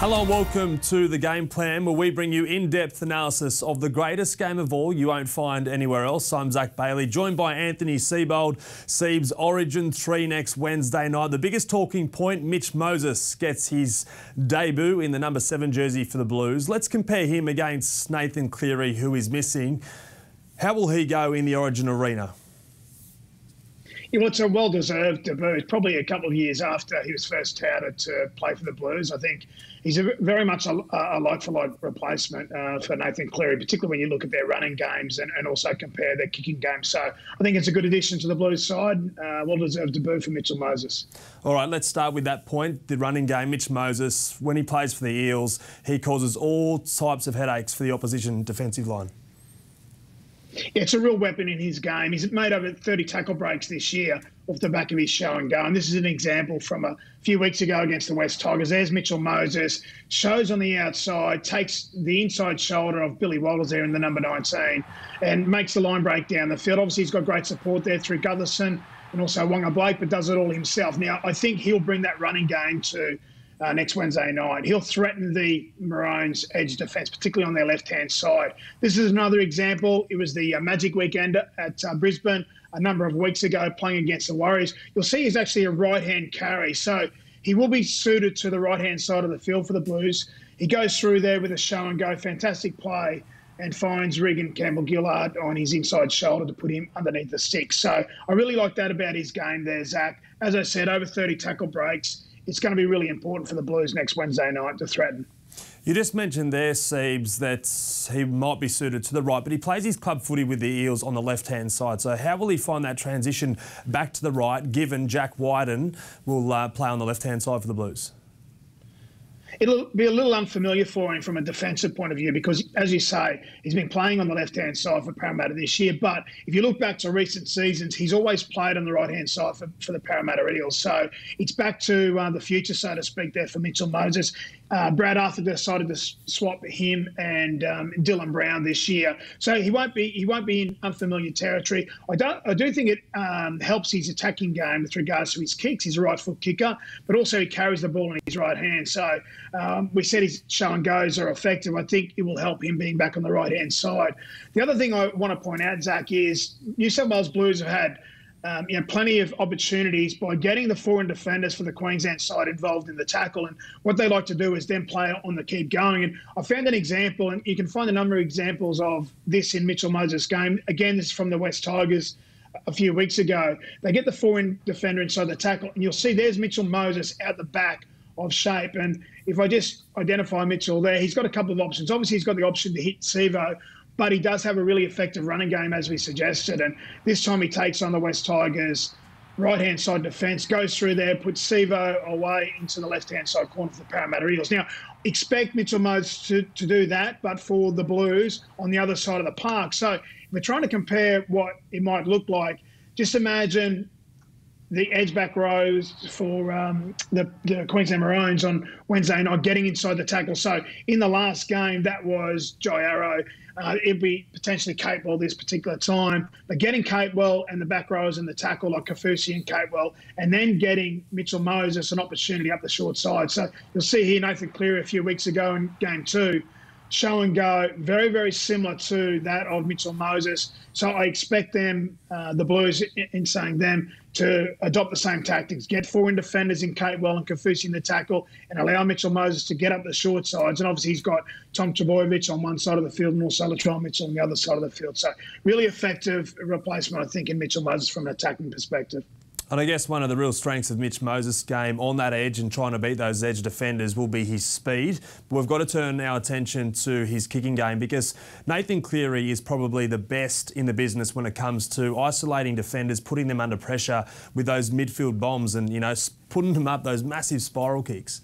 Hello welcome to the game plan where we bring you in-depth analysis of the greatest game of all you won't find anywhere else. I'm Zach Bailey, joined by Anthony Seibold. Siebes Origin 3 next Wednesday night. The biggest talking point, Mitch Moses gets his debut in the number 7 jersey for the Blues. Let's compare him against Nathan Cleary, who is missing. How will he go in the Origin arena? Well, it's a well-deserved debut. Probably a couple of years after he was first touted to play for the Blues. I think he's a, very much a, a like-for-like replacement uh, for Nathan Cleary, particularly when you look at their running games and, and, also compare their kicking games. So I think it's a good addition to the Blues side. Uh, well-deserved debut for Mitchell Moses. All right, let's start with that point, the running game. Mitch Moses, when he plays for the Eels, he causes all types of headaches for the opposition defensive line. It's a real weapon in his game. He's made over 30 tackle breaks this year off the back of his show and go. And this is an example from a few weeks ago against the Wests Tigers. There's Mitchell Moses, shows on the outside, takes the inside shoulder of Billy Walters there in the number 19 and makes the line break down the field. Obviously, he's got great support there through Gutherson and also Waqa Blake, but does it all himself. Now, I think he'll bring that running game to uh, next Wednesday night. He'll threaten the Maroons' edge defence, particularly on their left-hand side. This is another example. It was the uh, Magic weekend at uh, Brisbane a number of weeks ago, playing against the Warriors. You'll see he's actually a right-hand carry, so he will be suited to the right-hand side of the field for the Blues. He goes through there with a show and go, fantastic play and finds Reagan Campbell Gillard on his inside shoulder to put him underneath the stick. So I really like that about his game there, Zach. As I said, over 30 tackle breaks it's going to be really important for the Blues next Wednesday night to threaten. You just mentioned there, Siebes, that he might be suited to the right, but he plays his club footy with the Eels on the left-hand side. So how will he find that transition back to the right, given Jack Wighton will uh, play on the left-hand side for the Blues? It'll be a little unfamiliar for him from a defensive point of view because, as you say, he's been playing on the left hand side for Parramatta this year. But if you look back to recent seasons, he's always played on the right hand side for, for the Parramatta Eels. So it's back to uh, the future, so to speak, there for Mitchell Moses. Uh, Brad Arthur decided to swap him and um, Dylan Brown this year, so he won't be he won't be in unfamiliar territory. I don't I do think it um, helps his attacking game with regards to his kicks. He's a right foot kicker, but also he carries the ball in his right hand. So um, we said his show and goes are effective. I think it will help him being back on the right hand side. The other thing I want to point out, Zach, is New South Wales Blues have had um, you know, plenty of opportunities by getting the foreign defenders for the Queensland side involved in the tackle. And what they like to do is then play on the keep going. And I found an example, and you can find a number of examples of this in Mitchell Moses' game. Again, this is from the Wests Tigers a few weeks ago. They get the foreign defender inside the tackle, and you'll see there's Mitchell Moses out the back of shape. And if I just identify Mitchell there, he's got a couple of options. Obviously, he's got the option to hit Sevo, but he does have a really effective running game, as we suggested. And this time he takes on the Wests Tigers right hand side defence, goes through there, puts Sevo away into the left hand side corner for the Parramatta Eels. Now, expect Mitchell Moses to, to do that, but for the Blues on the other side of the park. So if we're trying to compare what it might look like, just imagine the edge back rows for um, the, the, Queensland Maroons on Wednesday night, getting inside the tackle. So in the last game, that was Jai Arrow. Uh, it'd be potentially Capewell this particular time, but getting Capewell and the back rows and the tackle like Kaufusi and Capewell, and then getting Mitchell Moses an opportunity up the short side. So you'll see here Nathan Cleary a few weeks ago in game two show and go, very, very similar to that of Mitchell Moses. So I expect them, uh, the Blues, in saying them, to adopt the same tactics. Get four in defenders in Capewell and Kaufusi in the tackle and allow Mitchell Moses to get up the short sides. And obviously he's got Tom Trbojevic on one side of the field and also Latrell Mitchell on the other side of the field. So really effective replacement, I think, in Mitchell Moses from an attacking perspective. And I guess one of the real strengths of Mitch Moses' game on that edge and trying to beat those edge defenders will be his speed. But we've got to turn our attention to his kicking game because Nathan Cleary is probably the best in the business when it comes to isolating defenders, putting them under pressure with those midfield bombs and, you know, putting them up those massive spiral kicks.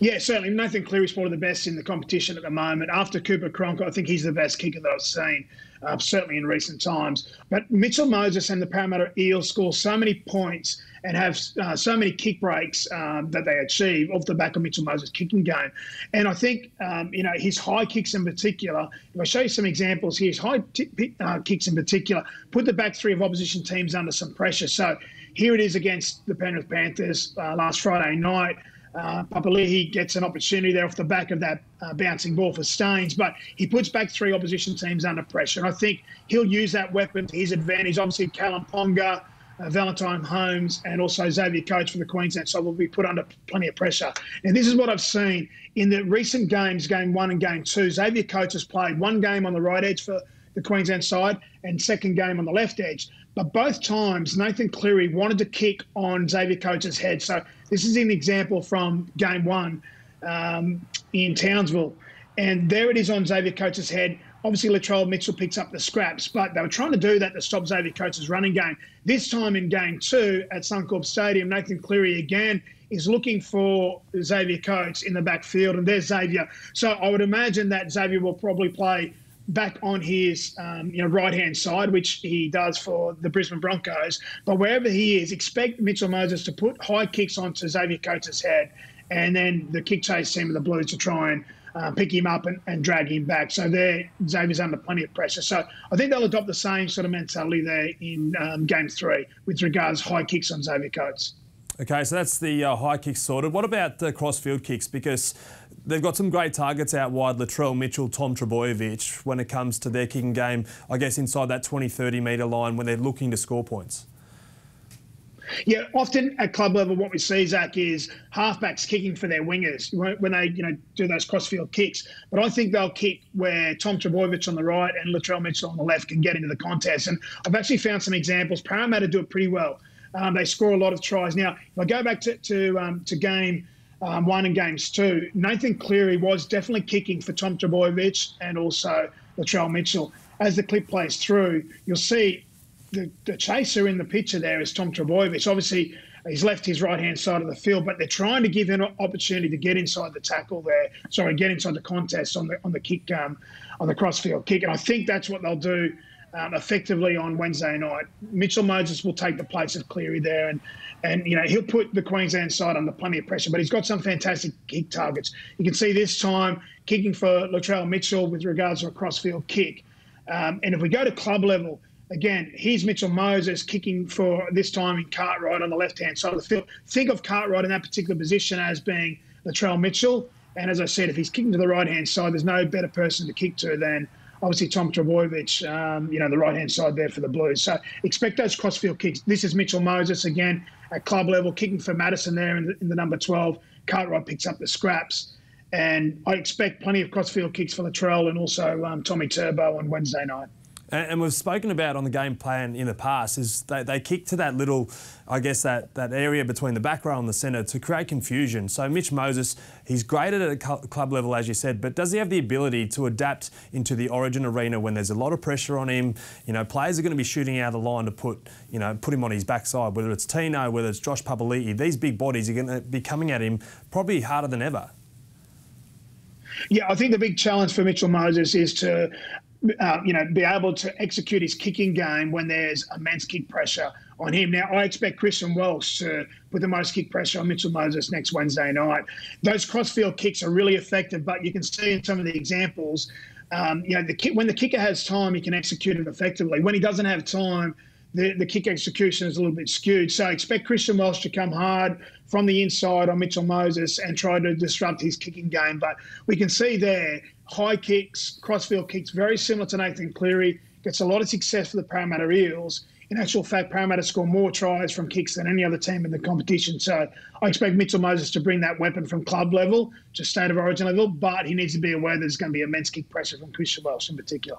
Yeah, certainly. Nathan Cleary's of the best in the competition at the moment. After Cooper Cronk, I think he's the best kicker that I've seen, uh, certainly in recent times. But Mitchell Moses and the Parramatta Eels score so many points and have uh, so many kick breaks um, that they achieve off the back of Mitchell Moses' kicking game. And I think, um, you know, his high kicks in particular, if I show you some examples here, his high t- uh, kicks in particular put the back three of opposition teams under some pressure. So here it is against the Penrith Panthers uh, last Friday night. Uh, Papali'i gets an opportunity there off the back of that uh, bouncing ball for Staines, but he puts back three opposition teams under pressure. And I think he'll use that weapon to his advantage. Obviously, Kalyn Ponga, uh, Valentine Holmes, and also Xavier Coates for the Queensland side will be put under plenty of pressure. And this is what I've seen in the recent games, game one and game two. Xavier Coates has played one game on the right edge for the Queensland side and second game on the left edge. But both times, Nathan Cleary wanted to kick on Xavier Coates' head. So this is an example from game one um, in Townsville. And there it is on Xavier Coates' head. Obviously, Latrell Mitchell picks up the scraps, but they were trying to do that to stop Xavier Coates' running game. This time in game two at Suncorp Stadium, Nathan Cleary again is looking for Xavier Coates in the backfield, and there's Xavier. So I would imagine that Xavier will probably play back on his um, you know right hand side, which he does for the Brisbane Broncos. But wherever he is, expect Mitchell Moses to put high kicks onto Xavier Coates' head, and then the kick chase team of the Blues to try and uh, pick him up and, and, drag him back. So there, Xavier's under plenty of pressure. So I think they'll adopt the same sort of mentality there in um, game three with regards high kicks on Xavier Coates. Okay, so that's the uh, high kicks sorted. What about the cross-field kicks? Because they've got some great targets out wide, Latrell Mitchell, Tom Trbojevic, when it comes to their kicking game, I guess inside that 20, 30 metre line when they're looking to score points. Yeah, often at club level, what we see, Zach, is halfbacks kicking for their wingers when they, you know, do those crossfield kicks. But I think they'll kick where Tom Trbojevic on the right and Latrell Mitchell on the left can get into the contest. And I've actually found some examples. Parramatta do it pretty well. Um, they score a lot of tries. Now, if I go back to to, um, to game um, one and games two, Nathan Cleary was definitely kicking for Tom Trbojevic and also Latrell Mitchell. As the clip plays through, you'll see the, the chaser in the picture there is Tom Trbojevic. Obviously, he's left his right hand side of the field, but they're trying to give him an opportunity to get inside the tackle there. Sorry, get inside the contest on the on the kick um, on the crossfield kick, and I think that's what they'll do um, effectively on Wednesday night. Mitchell Moses will take the place of Cleary there, and and you know he'll put the Queensland side under plenty of pressure. But he's got some fantastic kick targets. You can see this time kicking for Latrell Mitchell with regards to a crossfield kick. Um, and if we go to club level, again, here's Mitchell Moses kicking for this time in Cartwright on the left hand side of the field. Think of Cartwright in that particular position as being Latrell Mitchell. And as I said, if he's kicking to the right hand side, there's no better person to kick to than obviously Tom Trbojevic, um, you know, the right hand side there for the Blues. So expect those crossfield kicks. This is Mitchell Moses again at club level, kicking for Matterson there in the, in the number 12. Cartwright picks up the scraps. And I expect plenty of crossfield kicks for Latrell and also um, Tommy Turbo on Wednesday night. And we've spoken about on the game plan in the past is they, they kick to that little, I guess, that, that area between the back row and the centre to create confusion. So Mitch Moses, he's great at a club level, as you said, but does he have the ability to adapt into the Origin arena when there's a lot of pressure on him? You know, players are going to be shooting out of the line to put, you know, put him on his backside, whether it's Tino, whether it's Josh Papali'i. These big bodies are going to be coming at him probably harder than ever. Yeah, I think the big challenge for Mitchell Moses is to uh, you know, be able to execute his kicking game when there's immense kick pressure on him. Now, I expect Christian Welch to put the most kick pressure on Mitchell Moses next Wednesday night. Those crossfield kicks are really effective, but you can see in some of the examples, um, you know, the when the kicker has time, he can execute it effectively. When he doesn't have time, the, the kick execution is a little bit skewed. So expect Christian Welch to come hard from the inside on Mitchell Moses and try to disrupt his kicking game. But we can see there high kicks, crossfield kicks, very similar to Nathan Cleary. Gets a lot of success for the Parramatta Eels. In actual fact, Parramatta score more tries from kicks than any other team in the competition. So I expect Mitchell Moses to bring that weapon from club level to state of origin level, but he needs to be aware that there's going to be immense kick pressure from Christian Welch in particular.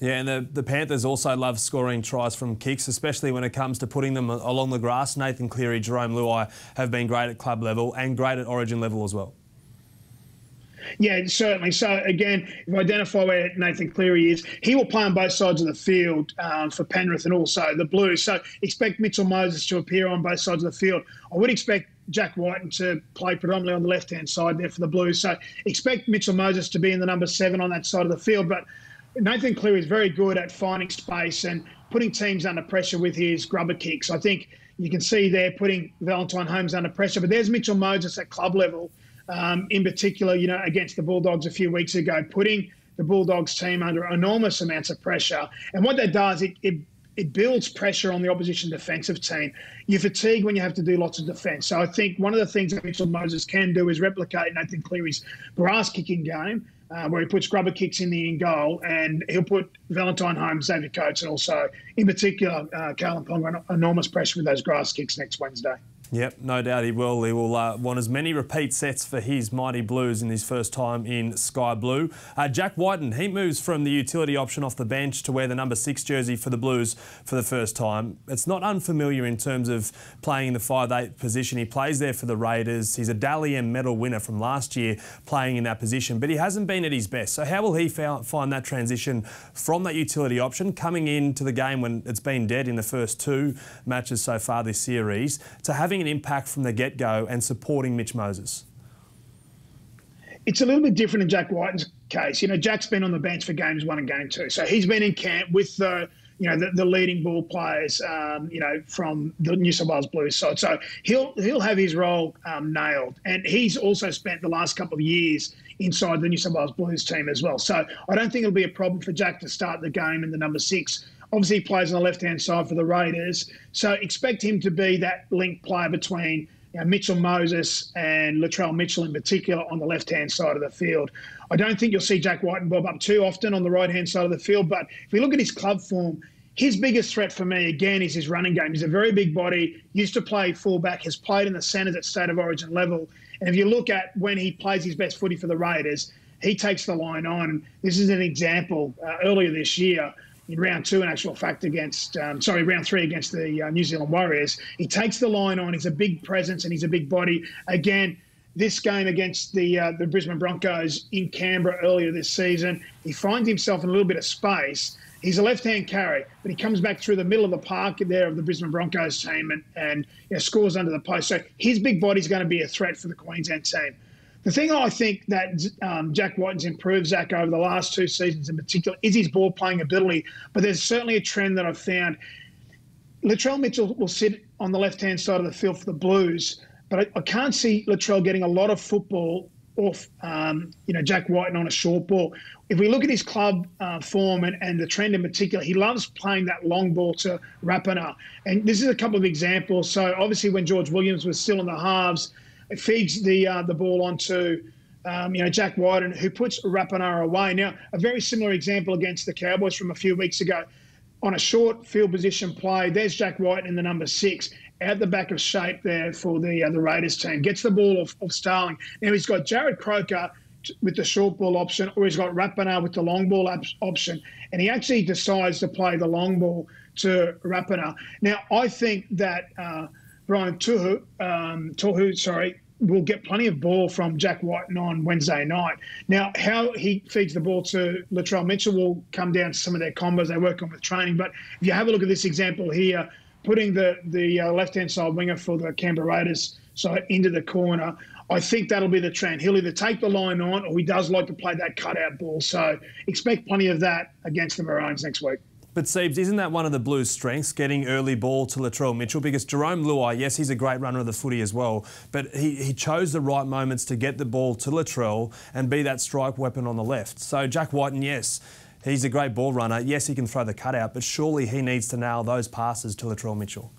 Yeah, and the, the Panthers also love scoring tries from kicks, especially when it comes to putting them along the grass. Nathan Cleary, Jarome Luai have been great at club level and great at origin level as well. Yeah, certainly. So again, if I identify where Nathan Cleary is, he will play on both sides of the field um, for Penrith and also the Blues. So expect Mitchell Moses to appear on both sides of the field. I would expect Jack Wighton to play predominantly on the left-hand side there for the Blues. So expect Mitchell Moses to be in the number seven on that side of the field. But Nathan Cleary is very good at finding space and putting teams under pressure with his grubber kicks. I think you can see there putting Valentine Holmes under pressure. But there's Mitchell Moses at club level um, in particular, you know, against the Bulldogs a few weeks ago, putting the Bulldogs team under enormous amounts of pressure. And what that does, it, it it builds pressure on the opposition defensive team. You fatigue when you have to do lots of defence. So I think one of the things that Mitchell Moses can do is replicate Nathan Cleary's grass kicking game. Uh, where he puts grubber kicks in the in goal, and he'll put Valentine Holmes, Xavier Coates, and also, in particular, uh, Kalyn Ponga enormous pressure with those grass kicks next Wednesday. Yep, no doubt he will. He will uh, want as many repeat sets for his mighty Blues in his first time in Sky Blue. Uh, Jack Wighton, he moves from the utility option off the bench to wear the number six jersey for the Blues for the first time. It's not unfamiliar in terms of playing in the 5'8 position. He plays there for the Raiders. He's a Dally M medal winner from last year playing in that position, but he hasn't been at his best. So how will he find that transition from that utility option, coming into the game when it's been dead in the first two matches so far this series, to having an impact from the get go and supporting Mitch Moses? It's a little bit different in Jack Wighton's case. You know, Jack's been on the bench for games one and game two. So he's been in camp with the you know, the, the leading ball players, um, you know, from the New South Wales Blues side. So he'll he'll have his role um, nailed, and he's also spent the last couple of years inside the New South Wales Blues team as well. So I don't think it'll be a problem for Jack to start the game in the number six Obviously, he plays on the left hand side for the Raiders. So expect him to be that link player between Mitchell Moses and Latrell Mitchell in particular on the left hand side of the field. I don't think you'll see Jack Wighton bob up too often on the right hand side of the field, but if you look at his club form, his biggest threat for me, again, is his running game. He's a very big body, used to play fullback, has played in the centres at state of origin level. And if you look at when he plays his best footy for the Raiders, he takes the line on. And this is an example uh, earlier this year in round two, in actual fact, against um, sorry, round three against the uh, New Zealand Warriors. He takes the line on. He's a big presence and he's a big body. Again, this game against the uh, the Brisbane Broncos in Canberra earlier this season, he finds himself in a little bit of space. He's a left-hand carry, but he comes back through the middle of the park there of the Brisbane Broncos team and, and you know, scores under the post. So his big body is going to be a threat for the Queensland team. The thing I think that um, Jack Wighton's improved, Zach, over the last two seasons in particular, is his ball playing ability. But there's certainly a trend that I've found. Latrell Mitchell will sit on the left hand side of the field for the Blues, but I, I can't see Latrell getting a lot of football off, um, you know, Jack Wighton on a short ball. If we look at his club uh, form and, and the trend in particular, he loves playing that long ball to Rapana. And this is a couple of examples. So obviously, when George Williams was still in the halves, feeds the uh, the ball onto um, you know Jack Wighton, who puts Rapana away. Now, a very similar example against the Cowboys from a few weeks ago. On a short field position play, there's Jack Wighton in the number six out the back of shape there for the uh, the Raiders team. Gets the ball off, off Starling. Now he's got Jarrod Croker with the short ball option, or he's got Rapana with the long ball op- option, and he actually decides to play the long ball to Rapana. Now I think that. Uh, Brian To'o, um, To'o, sorry, will get plenty of ball from Jack Wighton on Wednesday night. Now, how he feeds the ball to Latrell Mitchell will come down to some of their combos they work on with training. But if you have a look at this example here, putting the the uh, left hand side winger for the Canberra Raiders so into the corner, I think that'll be the trend. He'll either take the line on or he does like to play that cutout ball. So expect plenty of that against the Maroons next week. But Siebes, isn't that one of the Blues' strengths, getting early ball to Latrell Mitchell? Because Jarome Luai, yes, he's a great runner of the footy as well, but he, he chose the right moments to get the ball to Latrell and be that strike weapon on the left. So Jack Wighton, yes, he's a great ball runner. Yes, he can throw the cutout, but surely he needs to nail those passes to Latrell Mitchell.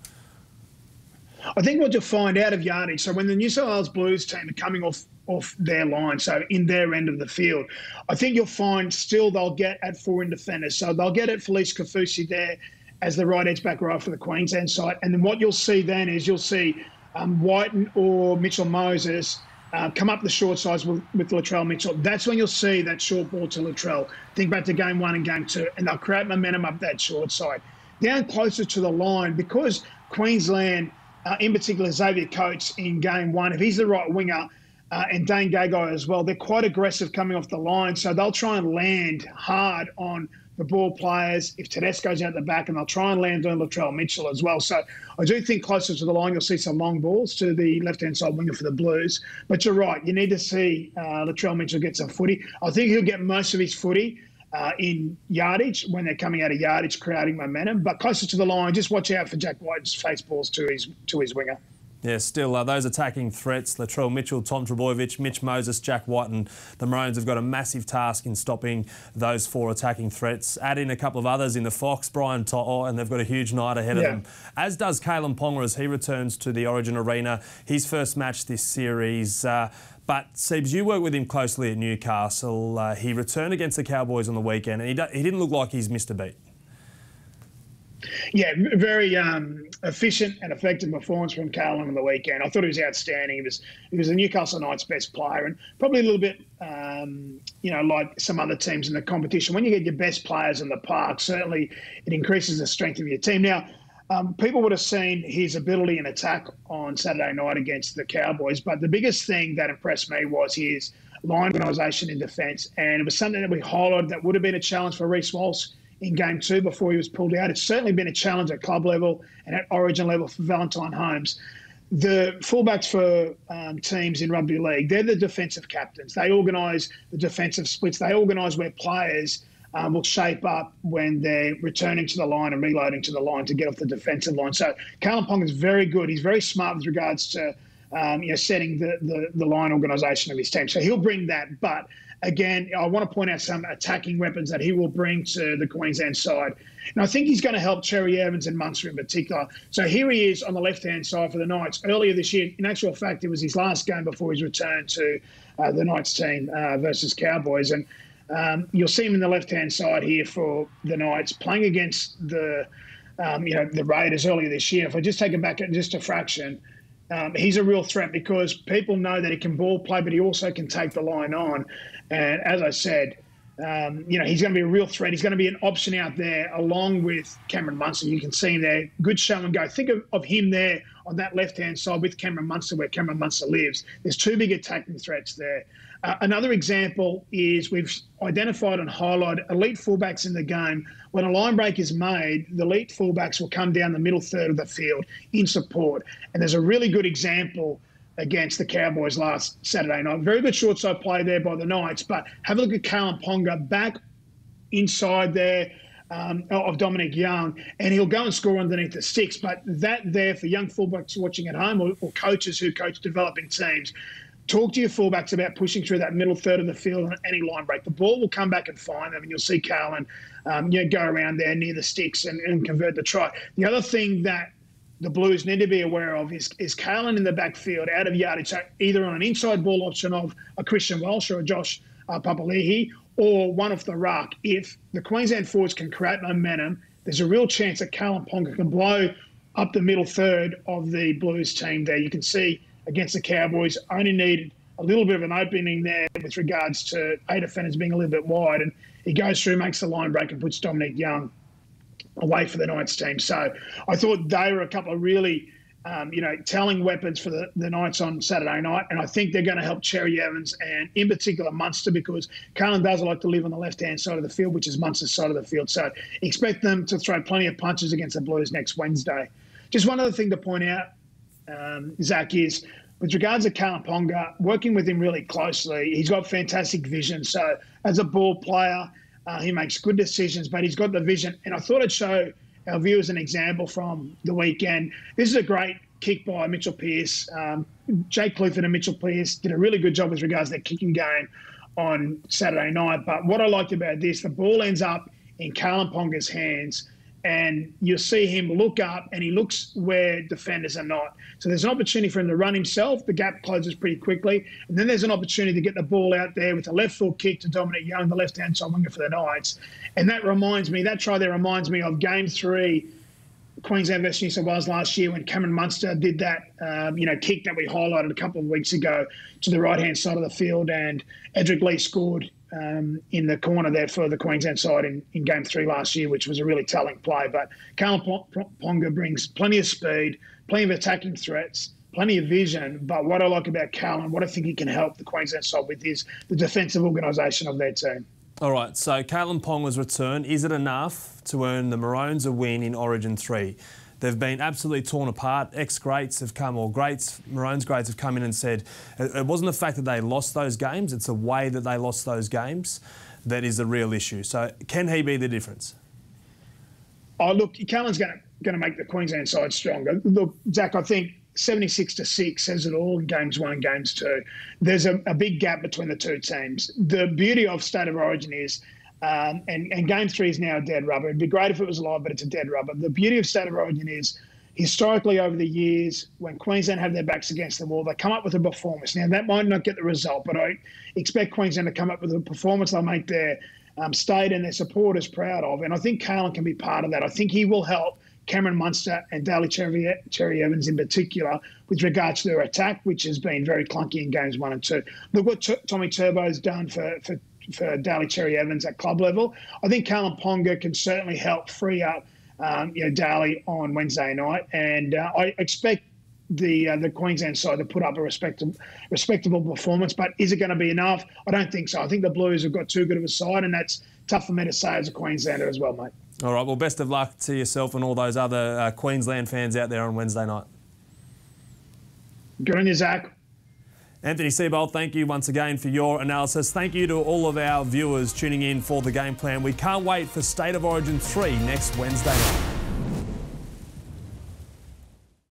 I think what you'll find out of yardage, so when the New South Wales Blues team are coming off off their line, so in their end of the field. I think you'll find still they'll get at four in defenders. So they'll get at Felise Kaufusi there as the right edge back right for the Queensland side. And then what you'll see then is you'll see um, Wighton or Mitchell Moses uh, come up the short sides with, with Latrell Mitchell. That's when you'll see that short ball to Latrell. Think back to game one and game two, and they'll create momentum up that short side. Down closer to the line, because Queensland, uh, in particular Xavier Coates in game one, if he's the right winger, uh, and Dane Gagai as well. They're quite aggressive coming off the line, so they'll try and land hard on the ball players if Tedesco's out the back, and they'll try and land on Latrell Mitchell as well. So I do think closer to the line, you'll see some long balls to the left-hand side winger for the Blues. But you're right, you need to see uh, Latrell Mitchell get some footy. I think he'll get most of his footy. Uh, in yardage when they're coming out of yardage, creating momentum. But closer to the line, just watch out for Jack Wighton's face balls to his to his winger. Yeah, still uh, those attacking threats, Latrell Mitchell, Tom Trbojevic, Mitch Moses, Jack White and the Maroons have got a massive task in stopping those four attacking threats. Add in a couple of others in the Fox, Brian To'o, and they've got a huge night ahead yeah. of them. As does Kalyn Ponga as he returns to the Origin Arena. His first match this series. Uh, but Siebes, you work with him closely at Newcastle. Uh, he returned against the Cowboys on the weekend and he, he didn't look like he's missed a beat. Yeah, very um, efficient and effective performance from Kalyn on the weekend. I thought he was outstanding. He was he was the Newcastle Knights' best player, and probably a little bit, um, you know, like some other teams in the competition. When you get your best players in the park, certainly it increases the strength of your team. Now, um, people would have seen his ability in attack on Saturday night against the Cowboys, but the biggest thing that impressed me was his line organisation in defence, and it was something that we highlighted that would have been a challenge for Reece Walsh in game two before he was pulled out. It's certainly been a challenge at club level and at origin level for Valentine Holmes. The fullbacks for um, teams in rugby league, they're the defensive captains. They organise the defensive splits. They organise where players um, will shape up when they're returning to the line and reloading to the line to get off the defensive line. So Kalyn Ponga is very good. He's very smart with regards to um, you know setting the, the, the line organisation of his team. So he'll bring that. But again, I want to point out some attacking weapons that he will bring to the Queensland side. And I think he's going to help Cherry Evans and Munster in particular. So here he is on the left hand side for the Knights. Earlier this year, in actual fact, it was his last game before his return to uh, the Knights team uh, versus Cowboys. And um, you'll see him in the left hand side here for the Knights playing against the. Um, you know the Raiders earlier this year. If I just take him back just a fraction, um, he's a real threat because people know that he can ball play, but he also can take the line on. And as I said, um, you know, he's going to be a real threat. He's going to be an option out there along with Cameron Munster. You can see him there. Good show and go. Think of, of him there on that left hand side with Cameron Munster, where Cameron Munster lives. There's two big attacking threats there. Uh, another example is we've identified and highlighted elite fullbacks in the game. When a line break is made, the elite fullbacks will come down the middle third of the field in support. And there's a really good example against the Cowboys last Saturday night. Very good short side play there by the Knights, but have a look at Kalyn Ponga back inside there. Um, of Dominic Young, and he'll go and score underneath the six. But that there for young fullbacks watching at home or, or coaches who coach developing teams, talk to your fullbacks about pushing through that middle third of the field on any line break. The ball will come back and find them, and you'll see Kalyn um, you know, go around there near the sticks and, and, convert the try. The other thing that the Blues need to be aware of is, is Kalyn in the backfield out of yardage, so either on an inside ball option of a Christian Welch or a Josh uh, Papali'i, or one off the ruck. If the Queensland forwards can create momentum, there's a real chance that Kalyn Ponga can blow up the middle third of the Blues team there. You can see against the Cowboys, only needed a little bit of an opening there with regards to eight defenders being a little bit wide. And he goes through, makes the line break, and puts Dominic Young away for the Knights team. So I thought they were a couple of really, um, you know, telling weapons for the, the Knights on Saturday night. And I think they're going to help Cherry Evans and, in particular, Munster because Kalyn does like to live on the left hand side of the field, which is Munster's side of the field. So expect them to throw plenty of punches against the Blues next Wednesday. Just one other thing to point out, um, Zach, is with regards to Kalyn Ponga, working with him really closely, he's got fantastic vision. So as a ball player, uh, he makes good decisions, but he's got the vision. And I thought I'd show our viewers an example from the weekend. This is a great kick by Mitchell Pearce. Um, Jake Clifford and Mitchell Pearce did a really good job with regards to their kicking game on Saturday night. But what I liked about this, the ball ends up in Ponga's hands and you'll see him look up and he looks where defenders are not. So there's an opportunity for him to run himself. The gap closes pretty quickly. And then there's an opportunity to get the ball out there with a left foot kick to Dominic Young, the left hand side winger for the Knights. And that reminds me, that try there reminds me of game three. Queensland versus New South Wales last year when Cameron Munster did that, um, you know, kick that we highlighted a couple of weeks ago to the right hand side of the field, and Edrick Lee scored um, in the corner there for the Queensland side in, in game three last year, which was a really telling play. But Kalyn Ponga brings plenty of speed, plenty of attacking threats, plenty of vision. But what I like about Kalyn, what I think he can help the Queensland side with is the defensive organisation of their team. All right, so Kalyn Ponga's return, is it enough to earn the Maroons a win in Origin 3? They've been absolutely torn apart. Ex greats have come, or greats, Maroons greats have come in and said it wasn't the fact that they lost those games, it's the way that they lost those games that is the real issue. So, can he be the difference? Oh, look, Kalyn's going to make the Queensland side stronger. Look, Zach, I think 76 to 6 says it all games one, games two. There's a, a big gap between the two teams. The beauty of State of Origin is, um, and, and game three is now a dead rubber. It'd be great if it was live, but it's a dead rubber. The beauty of State of Origin is, historically over the years, when Queensland have their backs against the wall, they come up with a performance. Now, that might not get the result, but I expect Queensland to come up with a performance they'll make their um, state and their supporters proud of. And I think Kalyn can be part of that. I think he will help Cameron Munster and Daly Cherry, Cherry Evans in particular with regards to their attack, which has been very clunky in games one and two. Look what T- Tommy Turbo's done for, for, for Daly Cherry Evans at club level. I think Kalyn Ponga can certainly help free up um, you know, Daly on Wednesday night. And uh, I expect the uh, the Queensland side to put up a respectable respectable performance. But is it going to be enough? I don't think so. I think the Blues have got too good of a side, and that's tough for me to say as a Queenslander as well, mate. All right. Well, best of luck to yourself and all those other uh, Queensland fans out there on Wednesday night. Good on you, Zach. Anthony Seibold, thank you once again for your analysis. Thank you to all of our viewers tuning in for the game plan. We can't wait for State of Origin 3 next Wednesday night.